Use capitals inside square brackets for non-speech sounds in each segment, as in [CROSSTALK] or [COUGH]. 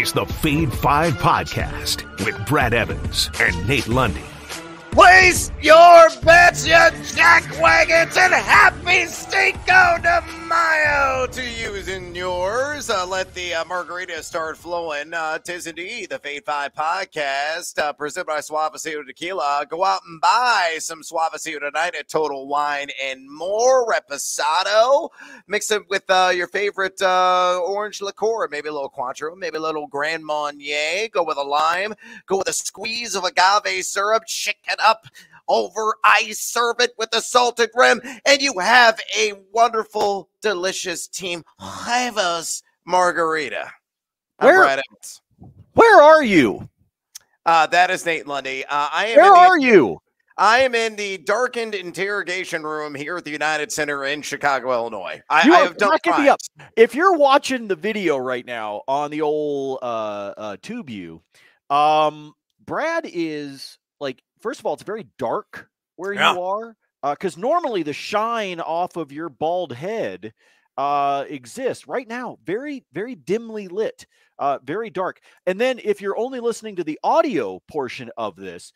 is the Fade 5 Podcast with Brad Evans and Nate Lundy. Place your bets, you jackwagons, and happy Cinco de Mayo to you and yours. Uh, let the uh, margarita start flowing. Uh, tis indeed the Fade 5 podcast uh, presented by Suavecito Tequila. Go out and buy some Suavecito tonight at Total Wine and More. Reposado. Mix it with uh, your favorite uh, orange liqueur, maybe a little Cointreau, maybe a little Grand Marnier. Go with a lime. Go with a squeeze of agave syrup. Chicken up over ice, serve it with a salted rim, and you have a wonderful, delicious team Huevos margarita. Where-. Where are you? Uh, that is Nate Lundy. Uh, I am Where the, are you? I am in the darkened interrogation room here at the United Center in Chicago, Illinois. I, You I have done up. If you're watching the video right now on the old uh, uh, TubeView, um, Brad is like, first of all, it's very dark where Yeah. you are because normally the shine off of your bald head uh, exists. Right now, very, very dimly lit, uh, very dark. And then if you're only listening to the audio portion of this,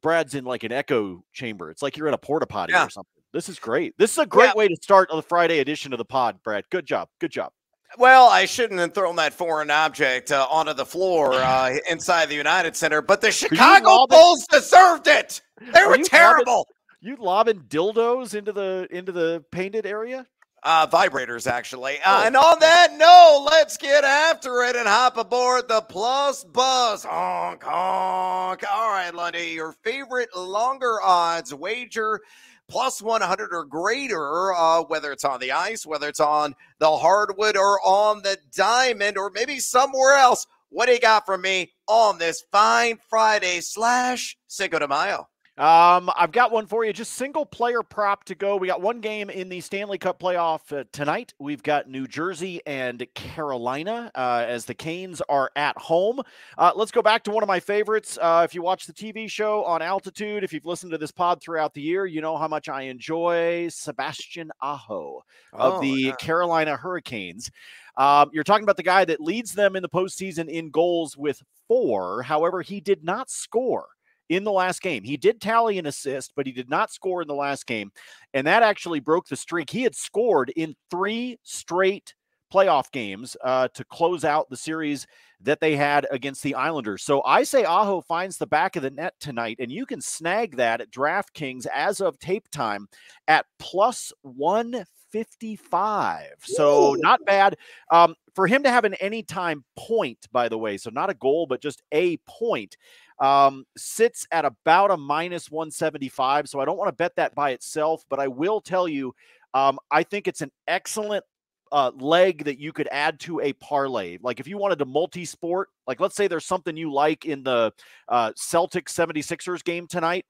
Brad's in like an echo chamber. It's like you're in a porta potty Yeah. or something. This is great. This is a great Yeah. way to start the Friday edition of the pod, Brad. Good job. Good job. Well, I shouldn't have thrown that foreign object uh, onto the floor uh, inside the United Center, but the Chicago lobbing- Bulls deserved it. They Are were you lobbing- terrible. You lobbing dildos into the into the painted area? Uh, vibrators, actually. Uh, Oh. and on that note, let's get after it and hop aboard the Plus Bus. Honk, honk. All right, Lundy, your favorite longer odds wager plus 100 or greater, uh, whether it's on the ice, whether it's on the hardwood or on the diamond, or maybe somewhere else. What do you got for me on this fine Friday slash Cinco de Mayo? Um, I've got one for you. Just single player prop to go. We got one game in the Stanley Cup playoff uh, tonight. We've got New Jersey and Carolina uh, as the Canes are at home. Uh, let's go back to one of my favorites. Uh, if you watch the TV show on Altitude, if you've listened to this pod throughout the year, you know how much I enjoy Sebastian Aho of Oh, the yeah. Carolina Hurricanes. Um, you're talking about the guy that leads them in the postseason in goals with four. However, he did not score in the last game. He did tally an assist, but he did not score in the last game. And that actually broke the streak. He had scored in three straight playoff games uh, to close out the series that they had against the Islanders. So I say Aho finds the back of the net tonight, and you can snag that at DraftKings as of tape time at plus 155. So Ooh. not bad. Um, for him to have an anytime point, by the way, so not a goal, but just a point, um, sits at about a minus 175. So I don't want to bet that by itself, but I will tell you, um, I think it's an excellent uh, leg that you could add to a parlay. Like if you wanted to multi sport, like let's say there's something you like in the uh, Celtics 76ers game tonight,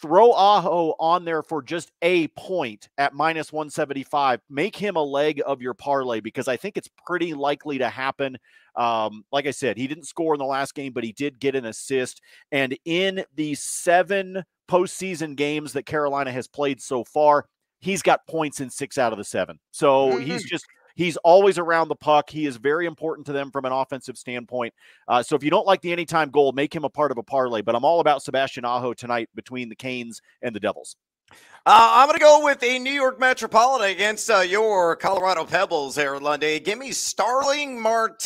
throw Aho on there for just a point at minus 175. Make him a leg of your parlay because I think it's pretty likely to happen. Um, like I said, he didn't score in the last game, but he did get an assist. And in the seven postseason games that Carolina has played so far, he's got points in six out of the seven. So he's just he's always around the puck. He is very important to them from an offensive standpoint. Uh, so if you don't like the anytime goal, make him a part of a parlay. But I'm all about Sebastian Aho tonight between the Canes and the Devils. Uh, I'm going to go with the New York Metropolitan against uh, your Colorado Pebbles here, Lundy. Give me Starling Marte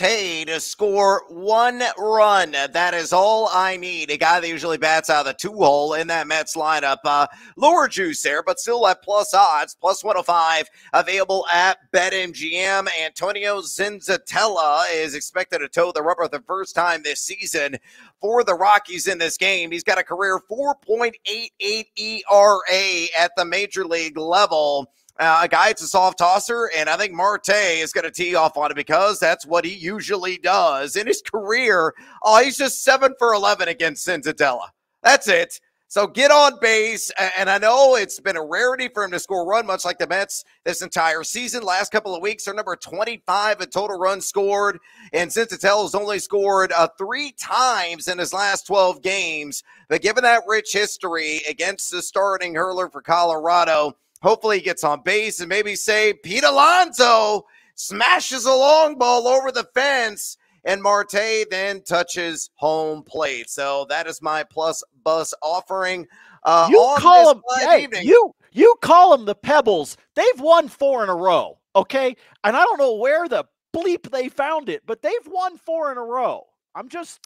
to score one run. That is all I need. A guy that usually bats out of the two hole in that Mets lineup. Uh, lower juice there, but still at plus odds, plus 105, available at BetMGM. Antonio Senzatela is expected to toe the rubber the first time this season for the Rockies in this game. He's got a career 4.88 ERA E at the major league level. Uh, a guy, it's a soft tosser, and I think Marte is going to tee off on it because that's what he usually does in his career. Oh, he's just seven for 11 against Cincinnati. That's it. So get on base. And I know it's been a rarity for him to score run, much like the Mets this entire season. Last couple of weeks, they're number 25 in total runs scored. And Cincinnati has only scored uh, three times in his last 12 games. But given that rich history against the starting hurler for Colorado, hopefully he gets on base and maybe say Pete Alonso smashes a long ball over the fence and Marte then touches home plate. So that is my plus bus offering. Uh, you call them, hey, you you call them the Pebbles. They've won four in a row, okay? And I don't know where the bleep they found it, but they've won four in a row. I'm just,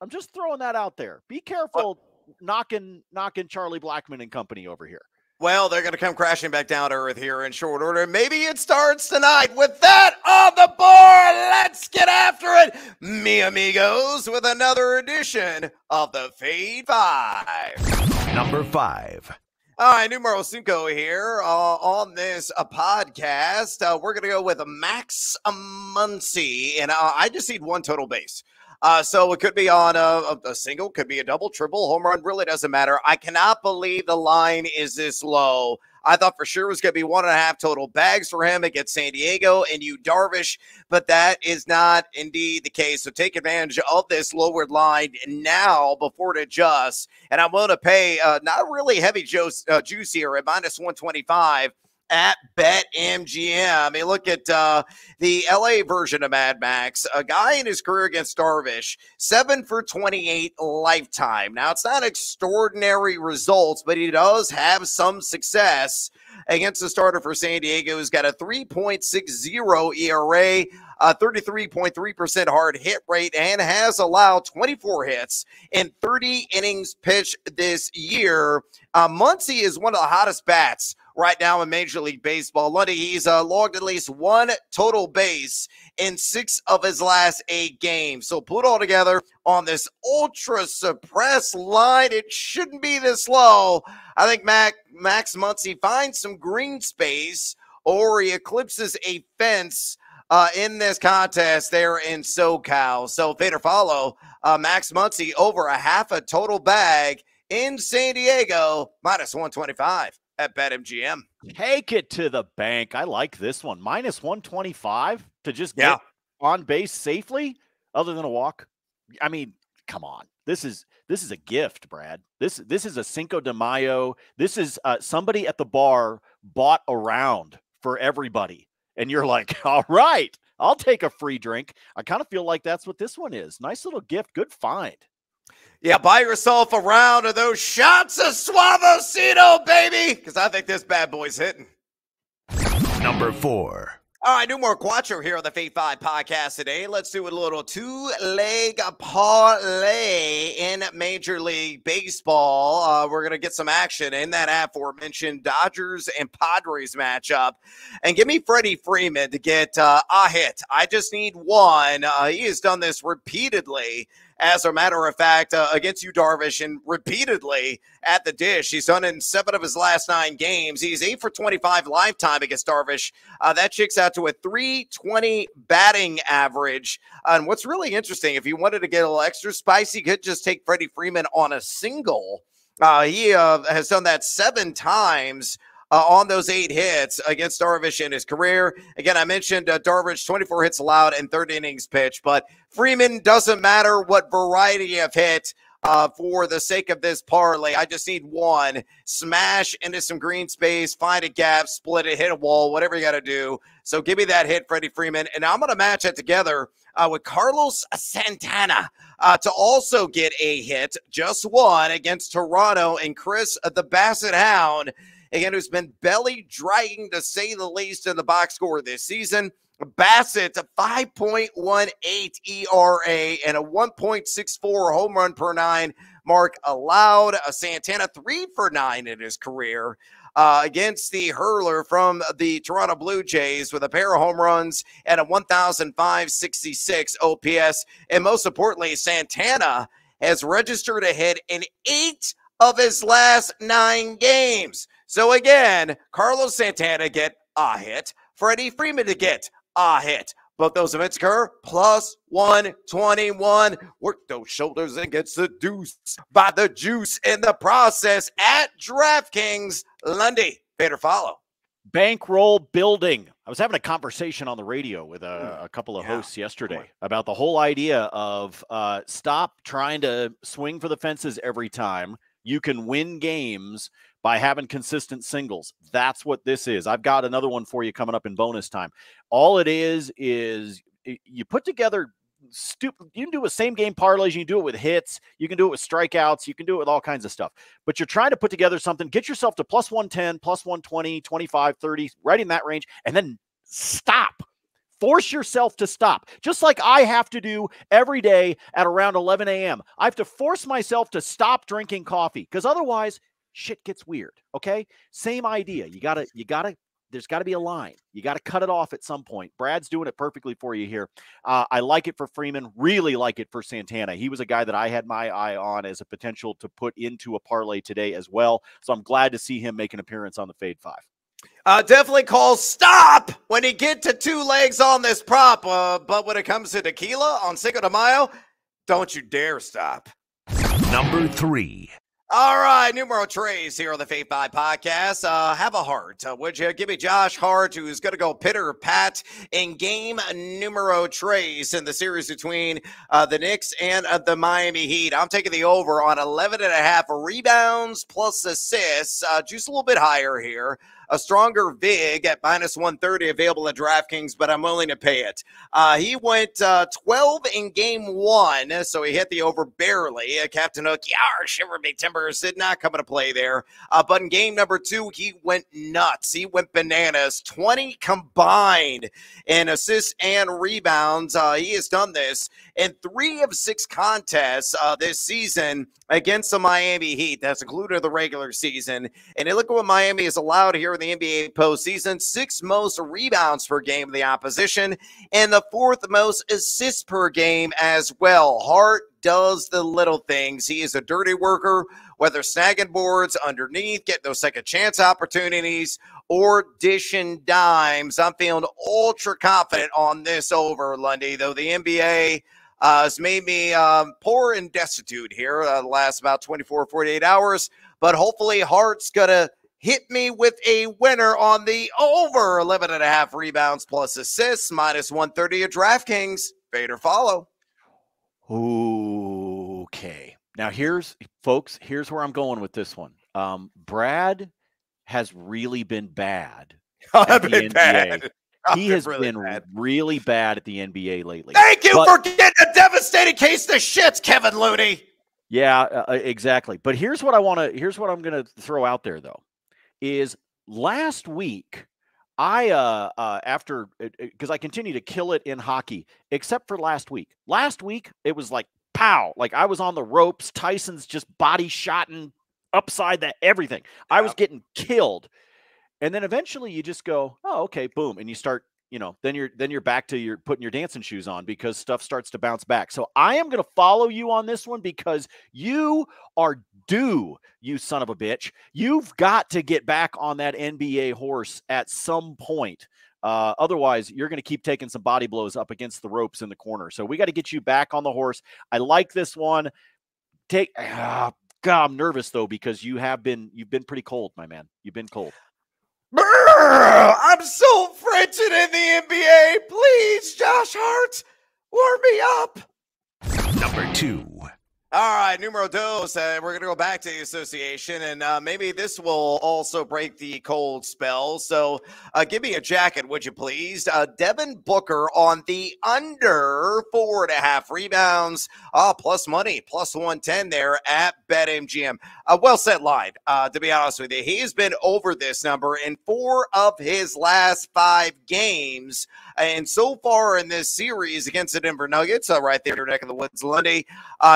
I'm just throwing that out there. Be careful what? knocking knocking Charlie Blackmon and company over here. Well, they're going to come crashing back down to earth here in short order. Maybe it starts tonight. With that on the board, let's get after it, mi amigos, with another edition of the Fade Five. Number five. All right, numero cinco here uh, on this uh, podcast. Uh, we're going to go with Max Muncy, and uh, I just need one total base. Uh, so it could be on a, a, single, could be a double, triple, home run. Really doesn't matter. I cannot believe the line is this low. I thought for sure was going to be one and a half total bags for him against San Diego and Yu Darvish, but that is not indeed the case. So take advantage of this lowered line now before it adjusts. And I'm willing to pay uh, not really heavy juice, uh, juice here at minus 125 at BetMGM. I mean, look at uh, the LA version of Mad Max. A guy in his career against Darvish, seven for 28 lifetime. Now, it's not extraordinary results, but he does have some success against the starter for San Diego, who's got a 3.60 ERA, a 33.3% hard hit rate, and has allowed 24 hits in 30 innings pitched this year. Uh, Muncy is one of the hottest bats right now in Major League Baseball. Lundy, he's uh, logged at least one total base in six of his last eight games. So put all together on this ultra suppressed line, it shouldn't be this low. I think Mac, Max Muncy finds some green space or he eclipses a fence. Uh, in this contest there in SoCal. So, Fader follow uh, Max Muncy over a half a total bag in San Diego, minus 125 at BetMGM. Take it to the bank. I like this one. Minus 125 to just get yeah. on base safely, other than a walk. I mean, come on. This is this is a gift, Brad. This this is a Cinco de Mayo. This is uh, somebody at the bar bought around for everybody, and you're like, [LAUGHS] all right, I'll take a free drink. I kind of feel like that's what this one is. Nice little gift. Good find. Yeah, buy yourself a round of those shots of Suavecito, baby, because I think this bad boy's hitting. Number four. All right, new more Quattro here on the Fade 5 podcast today. Let's do a little two leg parlay in Major League Baseball. Uh, we're going to get some action in that aforementioned Dodgers and Padres matchup. And give me Freddie Freeman to get uh, a hit. I just need one. Uh, he has done this repeatedly as a matter of fact, uh, against Yu, Darvish and repeatedly at the dish. He's done in seven of his last nine games. He's eight for 25 lifetime against Darvish. Uh, that checks out to a 320 batting average. And what's really interesting, if you wanted to get a little extra spicy, you could just take Freddie Freeman on a single. Uh, he uh, has done that seven times uh, on those eight hits against Darvish in his career. Again, I mentioned uh, Darvish 24 hits allowed and third innings pitch, but Freeman doesn't matter what variety of hit. Uh, for the sake of this parlay, I just need one. Smash into some green space, find a gap, split it, hit a wall, whatever you got to do. So give me that hit, Freddie Freeman. And I'm going to match it together uh, with Carlos Santana uh, to also get a hit, just one against Toronto, and Chris uh, the Basset Hound again, who's been belly dragging to say the least in the box score this season. Bassett, a 5.18 ERA and a 1.64 home run per nine mark allowed. A Santana three for nine in his career. Uh, against the hurler from the Toronto Blue Jays with a pair of home runs and a 1,566 OPS. And most importantly, Santana has registered a hit in eight of his last nine games. So again, Carlos Santana get a hit, Freddie Freeman to get a hit. Both those events occur plus 121. Work those shoulders and get seduced by the juice in the process at DraftKings. Lundy, better follow. Bankroll building. I was having a conversation on the radio with a, hmm. a couple of yeah. hosts yesterday about the whole idea of uh, stop trying to swing for the fences every time. You can win games by having consistent singles. That's what this is. I've got another one for you coming up in bonus time. All it is is you put together stupid. You can do it with same game parlays. You can do it with hits. You can do it with strikeouts. You can do it with all kinds of stuff. But you're trying to put together something. Get yourself to plus 110, plus 120, 25, 30, right in that range, and then stop. Force yourself to stop, just like I have to do every day at around 11 a.m. I have to force myself to stop drinking coffee because otherwise shit gets weird. Okay. Same idea. You gotta, you gotta there's got to be a line. You got to cut it off at some point. Brad's doing it perfectly for you here. Uh, I like it for Freeman, really like it for Santana. He was a guy that I had my eye on as a potential to put into a parlay today as well. So I'm glad to see him make an appearance on the Fade Five. Uh, definitely call stop when you get to two legs on this prop. Uh, but when it comes to tequila on Cinco de Mayo, don't you dare stop. Number three. All right, numero trays here on the Fade Five podcast. Uh, have a heart, uh, would you? Give me Josh Hart, who's going to go pitter pat in game numero trays in the series between uh, the Knicks and uh, the Miami Heat. I'm taking the over on 11 and a half rebounds plus assists, uh, just a little bit higher here a stronger VIG at minus 130 available at DraftKings, but I'm willing to pay it. Uh, he went uh, 12 in game one, so he hit the over barely. Uh, Captain Hook, yar, shiver me timbers, did not come into play there. Uh, but in game number two, he went nuts. He went bananas, 20 combined in assists and rebounds. Uh, he has done this in three of six contests uh, this season against the Miami Heat. That's included the regular season. And look at what Miami has allowed here in the NBA postseason six most rebounds per game of the opposition, and the fourth most assists per game as well. Hart does the little things. He is a dirty worker, whether snagging boards underneath, getting those second chance opportunities, or dishing dimes. I'm feeling ultra confident on this over, Lundy, though the NBA uh, has made me um, poor and destitute here uh, the last about 24, 48 hours. But hopefully, Hart's going to hit me with a winner on the over 11 and a half rebounds plus assists, minus 130 at DraftKings. Fade or follow. Okay. Now, here's, folks, here's where I'm going with this one. Um, Brad has really been bad. [LAUGHS] I've been bad [LAUGHS] he has really been bad. really bad at the NBA lately. Thank you but, for getting a devastating case of shits, Kevin Looney. Yeah, uh, uh exactly. But here's what I want to. Here's what I'm going to throw out there though, is last week I uh, uh after because uh, uh, I continue to kill it in hockey, except for last week. Last week it was like pow, like I was on the ropes. Tyson's just body shotting upside that everything. I was getting killed and then eventually you just go oh okay boom and you start you know then you're then you're back to your putting your dancing shoes on because stuff starts to bounce back so i am going to follow you on this one because you are due you son of a bitch you've got to get back on that nba horse at some point uh, otherwise, you're going to keep taking some body blows up against the ropes in the corner. So we got to get you back on the horse. I like this one. Take, [SIGHS] ah, God, I'm nervous though because you have been you've been pretty cold, my man. You've been cold. I'm so frigid in the NBA. Please, Josh Hart, warm me up. Number two. All right, numero dos. Uh, we're going to go back to the association, and uh, maybe this will also break the cold spell. So uh, give me a jacket, would you please? Uh, Devin Booker on the under four and a half rebounds, uh, plus money, plus 110 there at BetMGM. Uh, well set line, uh, to be honest with you. He's been over this number in four of his last five games. And so far in this series against the Denver Nuggets, uh, right there, neck of the woods, Lundy,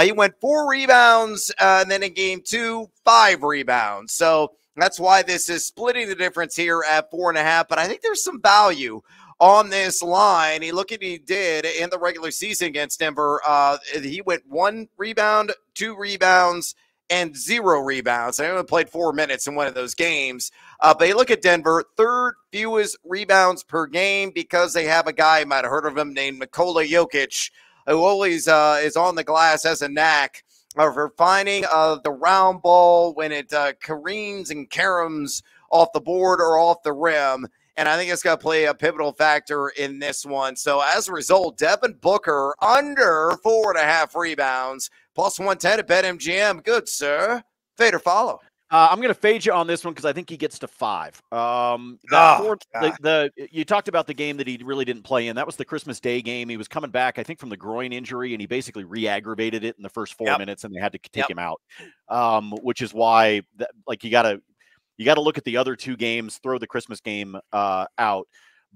he went four rebounds, uh, and then in game two, five rebounds. So that's why this is splitting the difference here at four and a half. But I think there's some value on this line. He look at he did in the regular season against Denver. Uh, he went one rebound, two rebounds, and zero rebounds. I only played four minutes in one of those games. Uh, but you look at Denver, third fewest rebounds per game because they have a guy, you might have heard of him, named Nikola Jokic, who always uh, is on the glass as a knack for finding uh, the round ball when it uh, careens and caroms off the board or off the rim. And I think it's going to play a pivotal factor in this one. So as a result, Devin Booker under four and a half rebounds, plus 110 at BetMGM. Good, sir. Fade or follow. Uh, I'm going to fade you on this one because I think he gets to five. Um, Oh, fourth- the, the you talked about the game that he really didn't play in. That was the Christmas Day game. He was coming back, I think, from the groin injury, and he basically re-aggravated it in the first four Yep. minutes, and they had to take Yep. him out. Um, which is why, that, like, you got to you got to look at the other two games, throw the Christmas game uh, out.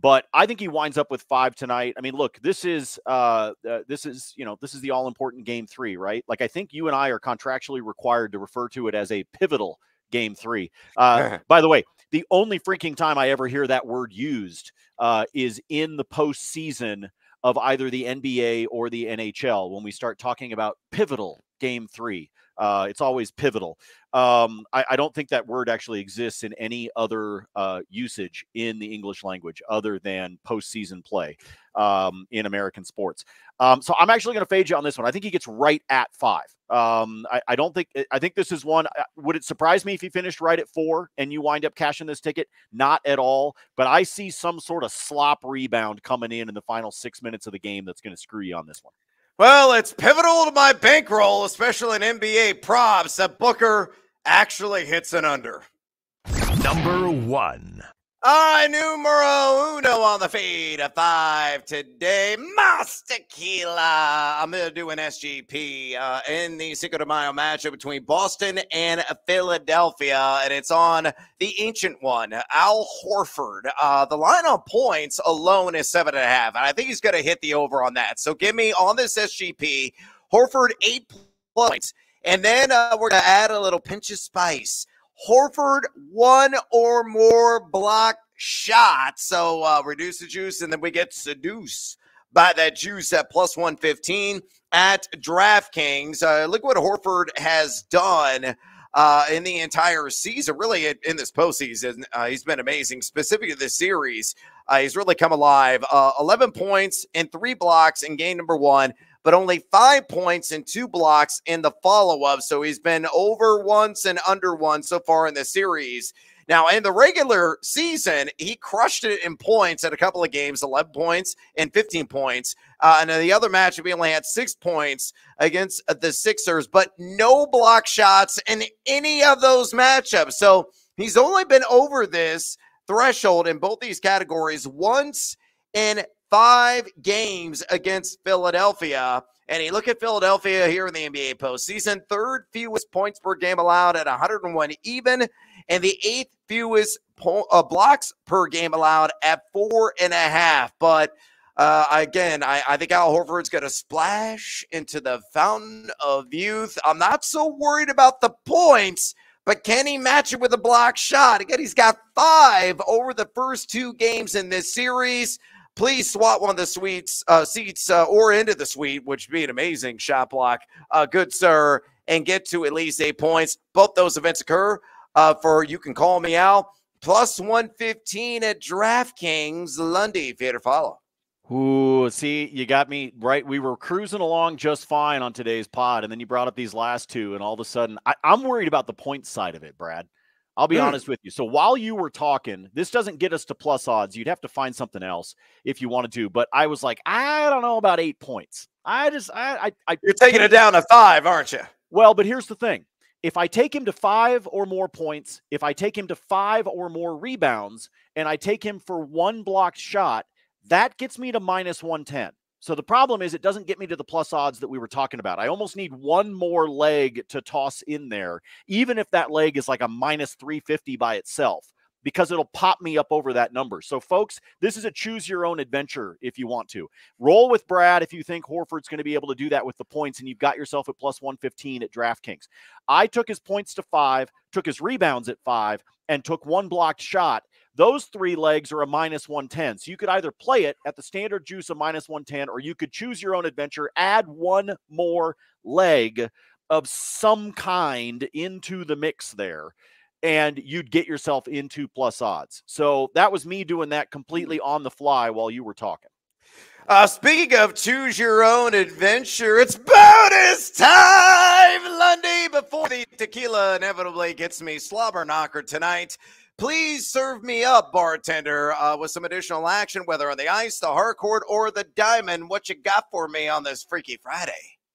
But I think he winds up with five tonight. I mean, look, this is uh, uh, this is you know this is the all important game three, right? Like I think you and I are contractually required to refer to it as a pivotal game three. Uh, [LAUGHS] by the way, the only freaking time I ever hear that word used uh, is in the postseason of either the NBA or the NHL when we start talking about pivotal game three. Uh, it's always pivotal. Um, I, I don't think that word actually exists in any other uh, usage in the English language other than postseason play um, in American sports. Um, so I'm actually going to fade you on this one. I think he gets right at five. Um, I, I don't think I think this is one. uh, Would it surprise me if he finished right at four and you wind up cashing this ticket? Not at all. But I see some sort of slop rebound coming in in the final six minutes of the game that's going to screw you on this one. Well, it's pivotal to my bankroll, especially in NBA props, that Booker actually hits an under. Number one. All right, numero uno on the feed at five today. Mas. I'm going to do an SGP uh, in the Cinco de Mayo matchup between Boston and Philadelphia, and it's on the ancient one, Al Horford. Uh, the line on points alone is seven and a half, and I think he's going to hit the over on that. So give me on this SGP, Horford eight points, and then uh, we're going to add a little pinch of spice. Horford one or more block shots. So uh, reduce the juice, and then we get seduced by that juice at plus 115 at DraftKings. Uh, look what Horford has done. Uh, in the entire season, really in, in this postseason, uh, he's been amazing. Specifically, this series, uh, he's really come alive. Uh, 11 points and three blocks in game number one, but only five points and two blocks in the follow up. So he's been over once and under one so far in the series. Now, in the regular season, he crushed it in points at a couple of games 11 points and 15 points. Uh, and in the other matchup, he only had six points against the Sixers, but no block shots in any of those matchups. So he's only been over this threshold in both these categories once in five games against Philadelphia. And you look at Philadelphia here in the NBA postseason, third fewest points per game allowed at 101 even, and the eighth fewest po- uh, blocks per game allowed at four and a half. But uh, again, I, I think Al Horford's going to splash into the fountain of youth. I'm not so worried about the points. But can he match it with a block shot? Again, he's got five over the first two games in this series. Please swap one of the suites uh, seats uh, or into the suite, which would be an amazing shot block, uh, good sir, and get to at least eight points. Both those events occur uh, for you can call me out plus one fifteen at DraftKings. Lundy, fair to follow. Ooh, see, you got me right. We were cruising along just fine on today's pod, and then you brought up these last two, and all of a sudden, I, I'm worried about the point side of it, Brad. I'll be Mm. honest with you. So while you were talking, this doesn't get us to plus odds. You'd have to find something else if you wanted to. But I was like, I don't know about eight points. I just, I, I, I You're taking it down to five, aren't you? well, but here's the thing. If I take him to five or more points, if I take him to five or more rebounds, and I take him for one blocked shot, that gets me to minus 110. So the problem is it doesn't get me to the plus odds that we were talking about. I almost need one more leg to toss in there, even if that leg is like a minus 350 by itself, because it'll pop me up over that number. So, folks, this is a choose your own adventure if you want to. Roll with Brad if you think Horford's going to be able to do that with the points, and you've got yourself at plus 115 at DraftKings. I took his points to five, took his rebounds at five, and took one blocked shot. Those three legs are a minus 110. So you could either play it at the standard juice of minus 110, or you could choose your own adventure, add one more leg of some kind into the mix there, and you'd get yourself into plus odds. So that was me doing that completely on the fly while you were talking. Uh, speaking of choose your own adventure, it's bonus time, Lundy. Before the tequila inevitably gets me slobber knocker tonight, please serve me up, bartender, uh, with some additional action, whether on the ice, the hard court, or the diamond. What you got for me on this Freaky Friday?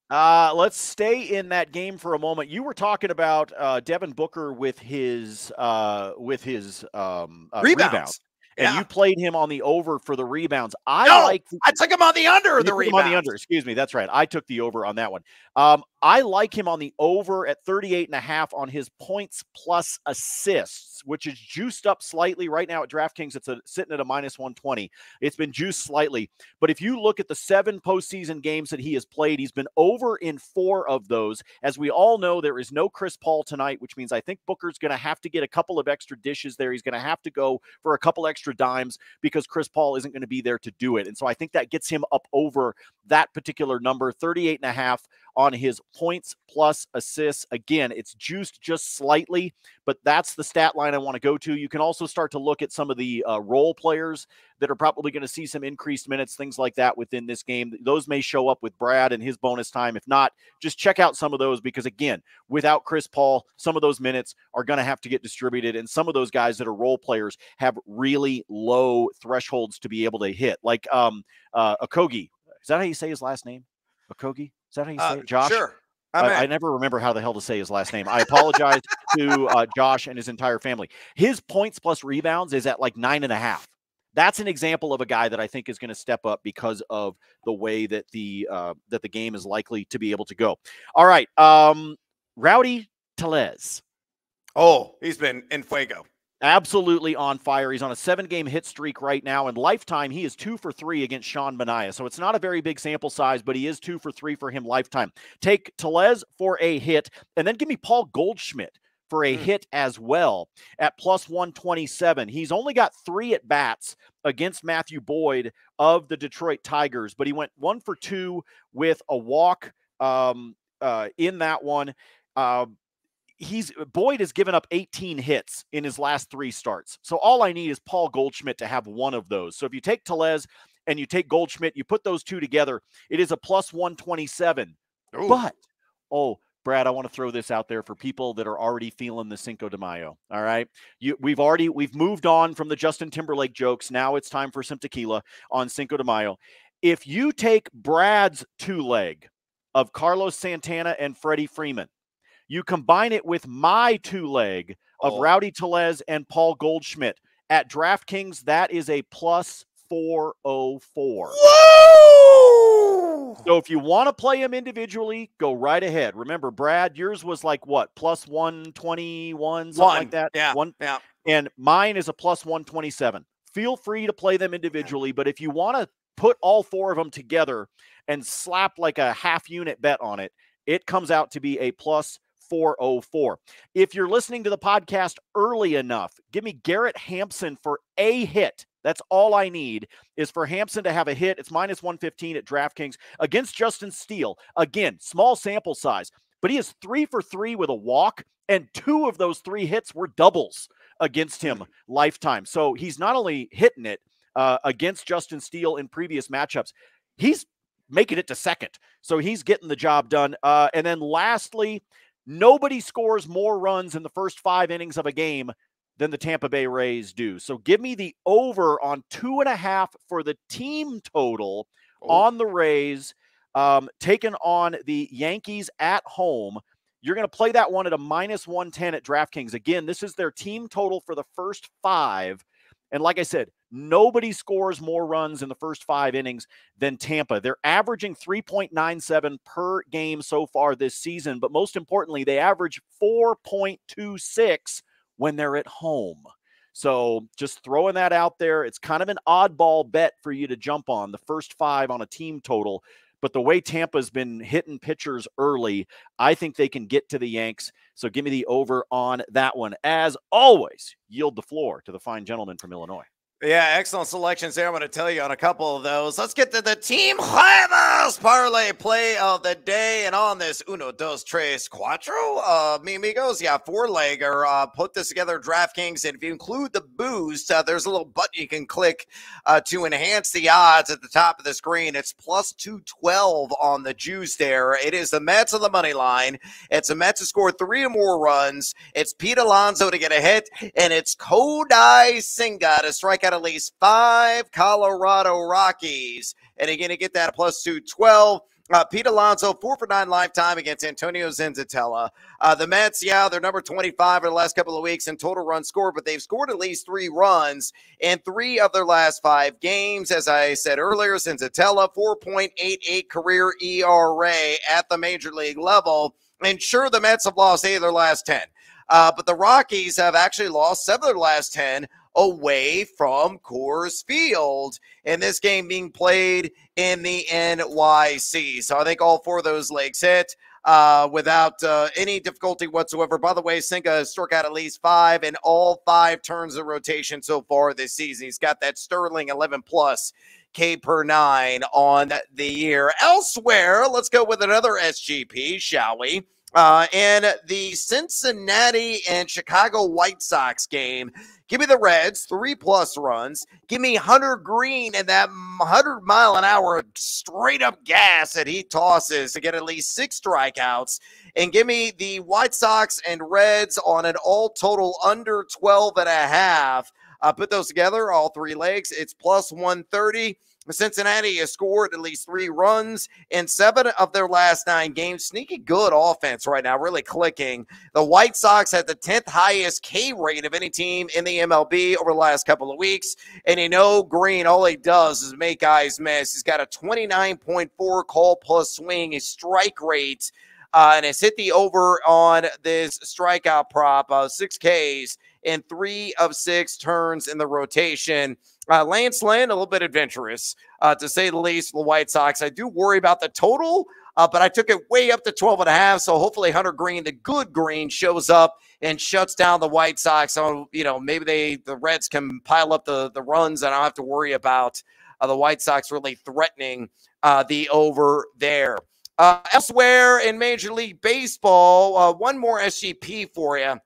Uh, let's stay in that game for a moment. You were talking about uh, Devin Booker with his uh, with his um, uh, rebounds. rebounds and Yeah. you played him on the over for the rebounds. I No, like I took him on the under the took him rebound. on the under. Excuse me. That's right. I took the over on that one. Um, I like him on the over at 38 and a half on his points plus assists, which is juiced up slightly right now at DraftKings. It's a, sitting at a minus 120. It's been juiced slightly. But if you look at the seven postseason games that he has played, he's been over in four of those. As we all know, there is no Chris Paul tonight, which means I think Booker's going to have to get a couple of extra dishes there. He's going to have to go for a couple extra dimes because Chris Paul isn't going to be there to do it. And so I think that gets him up over that particular number 38 and a half on his points plus assists. Again, it's juiced just slightly, but that's the stat line I want to go to. You can also start to look at some of the uh, role players that are probably going to see some increased minutes, things like that within this game. Those may show up with Brad and his bonus time. If not, just check out some of those because, again, without Chris Paul, some of those minutes are going to have to get distributed. And some of those guys that are role players have really low thresholds to be able to hit, like um, uh, Okogie. Is that how you say his last name? Okogie? Is that how you say Uh, it? Josh? Sure. I, I never remember how the hell to say his last name. I apologize to uh, Josh and his entire family. His points plus rebounds is at like nine and a half. That's an example of a guy that I think is going to step up because of the way that the uh, that the game is likely to be able to go. All right, um, Rowdy Tellez, Oh, he's been in fuego. Absolutely on fire. He's on a seven-game hit streak right now, and lifetime he is two for three against Sean Manaea. So it's not a very big sample size, but he is two for three for him lifetime. Take Tellez for a hit, and then give me Paul Goldschmidt for a Hmm. hit as well at plus 127. He's only got three at bats against Matthew Boyd of the Detroit Tigers, but he went one for two with a walk um, uh, in that one. Uh, he's uh, Boyd has given up 18 hits in his last three starts. So all I need is Paul Goldschmidt to have one of those. So if you take Tellez and you take Goldschmidt, you put those two together, it is a plus 127. Ooh. But oh, Brad, I want to throw this out there for people that are already feeling the Cinco de Mayo. All right, you, we've already we've moved on from the Justin Timberlake jokes. Now it's time for some tequila on Cinco de Mayo. If you take Brad's two leg of Carlos Santana and Freddie Freeman, you combine it with my two leg of Oh. Rowdy Tellez and Paul Goldschmidt at DraftKings. That is a plus 404. Woo! So if you want to play them individually, go right ahead. Remember, Brad, yours was like what plus one twenty one, something One. like that. Yeah. One, Yeah. and mine is a plus one twenty seven. Feel free to play them individually, but if you want to put all four of them together and slap like a half unit bet on it, it comes out to be a plus 404. If you're listening to the podcast early enough, give me Garrett Hampson for a hit. That's all I need is for Hampson to have a hit. It's minus 115 at DraftKings against Justin Steele. Again, small sample size, but he is three for three with a walk, and two of those three hits were doubles against him lifetime. So he's not only hitting it uh, against Justin Steele in previous matchups, he's making it to second. So he's getting the job done. Uh, and then lastly, nobody scores more runs in the first five innings of a game than the Tampa Bay Rays do. So give me the over on two and a half for the team total Oh. on the Rays, um, taking on the Yankees at home. You're going to play that one at a minus 110 at DraftKings. Again, this is their team total for the first five. And like I said, nobody scores more runs in the first five innings than Tampa. They're averaging 3.97 per game so far this season, but most importantly, they average 4.26 when they're at home. So just throwing that out there. It's kind of an oddball bet for you to jump on the first five on a team total. But the way Tampa's been hitting pitchers early, I think they can get to the Yanks. So give me the over on that one. As always, yield the floor to the fine gentleman from Illinois. Yeah, excellent selections there. I'm going to tell you on a couple of those. Let's get to the Team Huevos parlay play of the day. And on this Uno, Dos, Tres, Cuatro, uh, mi amigos, yeah, four legger. Uh, put this together, DraftKings. And if you include the boost, uh, there's a little button you can click uh, to enhance the odds at the top of the screen. It's plus 212 on the juice there. It is the Mets on the money line. It's the Mets to score three or more runs. It's Pete Alonso to get a hit. And it's Kodai Senga to strike out at least five Colorado Rockies. And again, to get that plus 212, Uh, Pete Alonso, four for nine lifetime against Antonio Senzatela. Uh, the Mets, yeah, they're number 25 in the last couple of weeks in total run score, but they've scored at least three runs in three of their last five games. As I said earlier, Senzatela, 4.88 career ERA at the major league level. And sure, the Mets have lost eight of their last 10. Uh, but the Rockies have actually lost seven of their last 10 away from Coors Field. And this game being played in the NYC. So I think all four of those legs hit. Uh, without uh, any difficulty whatsoever. By the way, Senga has struck out at least five in all five turns of rotation so far this season. He's got that Sterling 11 plus K per nine on the year. Elsewhere, let's go with another SGP, shall we? Uh, in the Cincinnati and Chicago White Sox game, give me the Reds, three plus runs. Give me Hunter Greene and that 100 mile an hour straight up gas that he tosses to get at least six strikeouts. And give me the White Sox and Reds on an all total under 12 and a half. Uh, put those together, all three legs. It's plus 130. Cincinnati has scored at least three runs in seven of their last nine games. Sneaky good offense right now, really clicking. The White Sox had the 10th highest K rate of any team in the MLB over the last couple of weeks. And you know, Greene, all he does is make guys miss. He's got a 29.4 call plus swing, his strike rate. Uh, and has hit the over on this strikeout prop, uh, six Ks in three of six turns in the rotation. Uh, Lance Lynn, a little bit adventurous, uh, to say the least, the White Sox. I do worry about the total, uh, but I took it way up to 12 and a half. So hopefully Hunter Greene, the good Greene, shows up and shuts down the White Sox. So, you know, maybe they the Reds can pile up the, the runs and I don't have to worry about uh, the White Sox really threatening uh, the over there. Uh, elsewhere in Major League Baseball, one more SGP for you.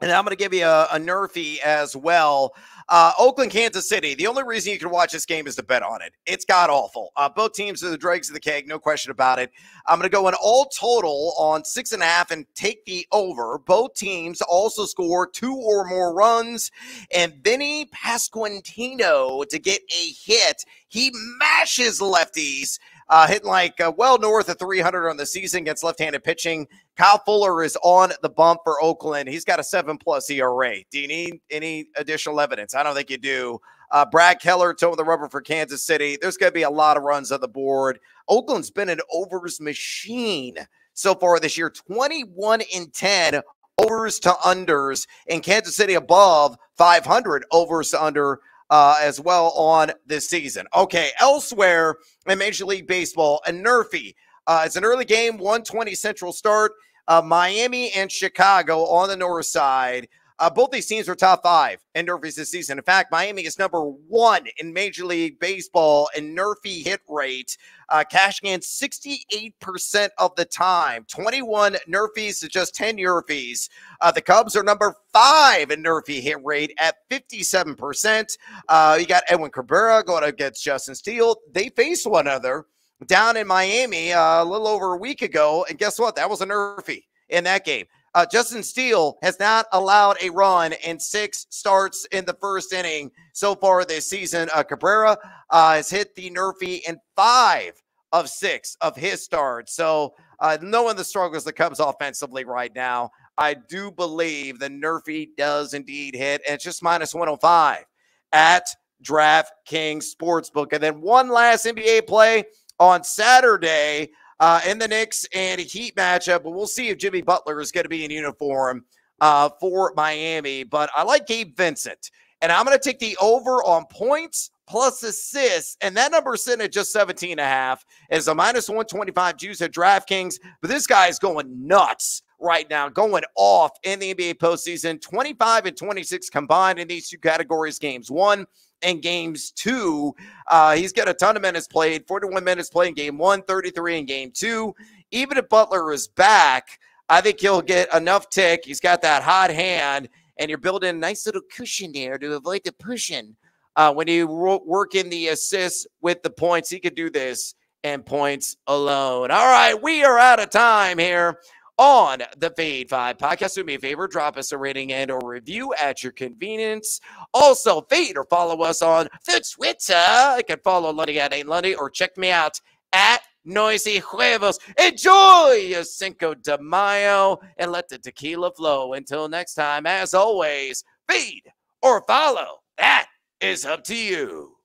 And I'm going to give you a, a nerfy as well. Uh, Oakland, Kansas City. The only reason you can watch this game is to bet on it. It's god awful. Uh, both teams are the dregs of the keg, no question about it. I'm going to go an all total on six and a half and take the over. Both teams also score two or more runs. And Vinny Pasquantino to get a hit. He mashes lefties uh, hitting like uh, well north of 300 on the season against left-handed pitching. Kyle Muller is on the bump for Oakland. He's got a seven plus ERA. Do you need any additional evidence? I don't think you do. Uh, Brad Keller towing the rubber for Kansas City. There's going to be a lot of runs on the board. Oakland's been an overs machine so far this year 21 in 10 overs to unders, and Kansas City above 500 overs to under uh, as well on this season. Okay, elsewhere in Major League Baseball, a Nerfy. Uh, it's an early game, 120 Central start. Uh, Miami and Chicago on the north side. Uh, both these teams are top five in Nerfies this season. In fact, Miami is number one in Major League Baseball in Nerfy hit rate, uh, cashing in 68% of the time. 21 Nerfies to just 10 Nerfies. Uh, the Cubs are number five in Nerfy hit rate at 57%. Uh, you got Edwin Cabrera going against Justin Steele. They face one another down in Miami uh, a little over a week ago. And guess what? That was a Nerfy in that game. Uh, Justin Steele has not allowed a run in six starts in the first inning so far this season. Uh, Cabrera uh, has hit the Nerfy in five of six of his starts. So, uh, knowing the struggles the Cubs offensively right now, I do believe the Nerfy does indeed hit. And it's just minus 105 at DraftKings Sportsbook. And then one last NBA play on Saturday uh, in the Knicks and Heat matchup. But we'll see if Jimmy Butler is going to be in uniform uh, for Miami. But I like Gabe Vincent. And I'm going to take the over on points plus assists. And that number is sitting at just 17 and a half. It's a minus 125 juice at DraftKings. But this guy is going nuts right now, going off in the NBA postseason. 25 and 26 combined in these two categories games. One, and games two. Uh, he's got a ton of minutes played, 41 minutes played in game one, 33 in game two. Even if Butler is back, I think he'll get enough tick. He's got that hot hand, and you're building a nice little cushion there to avoid the pushing. Uh, when you work in the assists with the points, he could do this and points alone. All right, we are out of time here on the Fade 5 podcast. Do me a favor, drop us a rating and or review at your convenience. Also, fade or follow us on the Twitter. You can follow Lundy at Nate Lundy or check me out at noisy huevos. Enjoy your Cinco de Mayo and let the tequila flow. Until next time, as always, feed or follow. That is up to you.